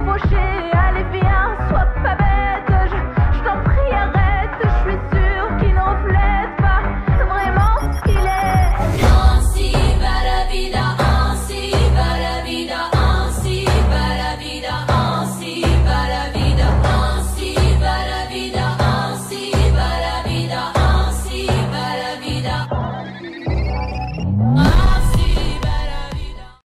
Allez bien, sois pas bête. Je t'en prie, arrête. Je suis sûre qu'il n'en flèche pas vraiment ce qu'il est. En si va la vida, en si va la vida, en si va la vida, en si va la vida, en si va la vida.